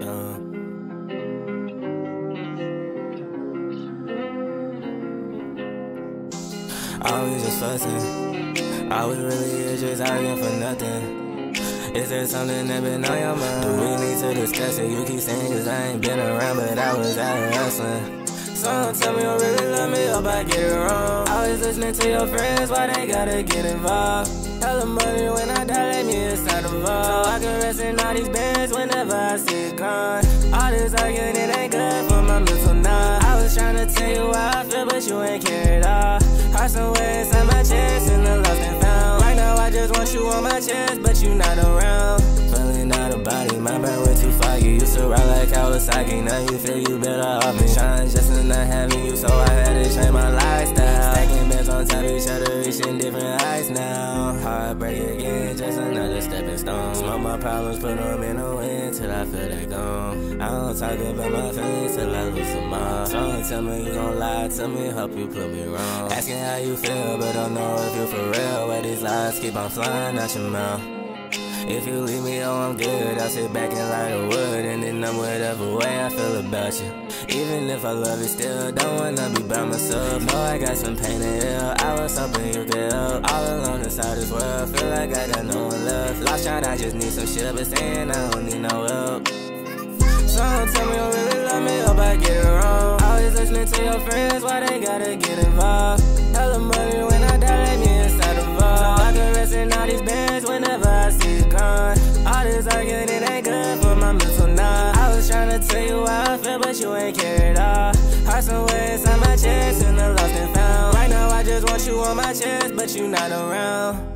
Gone. Always just fussing. Always really is just arguing for nothing. Is there something that been on your mind? Do we need to discuss it? You keep saying cause I ain't been around, but I was out here hustling. Some tell me you really love me, hope I get it wrong. I always listening to your friends, why they gotta get involved? Hella money when I die, let me inside the vault. I can rest in all these beds whenever I see it gone. All this arguing, it ain't good for my mental now. I was trying to tell you how I feel, but you ain't care at all. Heart somewhere inside my chest, and the lost and found. Right now, I just want you on my chest, but you not around. Feeling out of body, my brain way too foggy. Used to ride like Kawasaki, now you feel you better off me. Trying just to not having you, so I had to change my lifestyle. Stacking beds on top of each other, stone. Smoke my problems, put them in the wind till I feel they gone. I don't talk about my feelings till I lose them all. So tell me you gon' lie to me, hope you put me wrong. Asking how you feel, but don't know if you're for real. Where these lies keep on flying out your mouth. If you leave me, oh, I'm good. I'll sit back and light a wood, and then I'm whatever way I feel about you. Even if I love you still, don't wanna be by myself. Know I got some pain to heal. I was hoping you could help. All alone inside this world, feel like I got no. Lost I just need some shit, but saying I don't need no help. Someone tell me you really love me, hope I get it wrong. Always listening to your friends, why they gotta get involved? Hella money when I die, let me inside the vault. So I can rest in all these beds whenever I see it gone. All this arguing, it ain't good for my mental now. I was trying to tell you how I feel, but you ain't care at all. Heart somewhere inside my chest, and the lost and found. Right now, I just want you on my chest, but you not around.